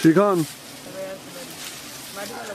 শিখন সবাই আছে বাড়ি বাড়ি ভালো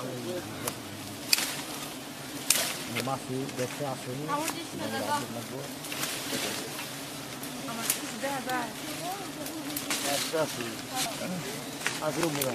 Masih si dosa asli. Awak di sini ada apa? Mama sudah ada. Dosa si. Asli mula.